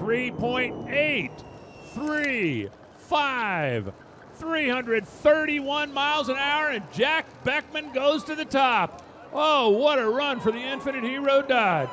3.8, 331 miles an hour, and Jack Beckman goes to the top. Oh, what a run for the Infinite Hero Dodge.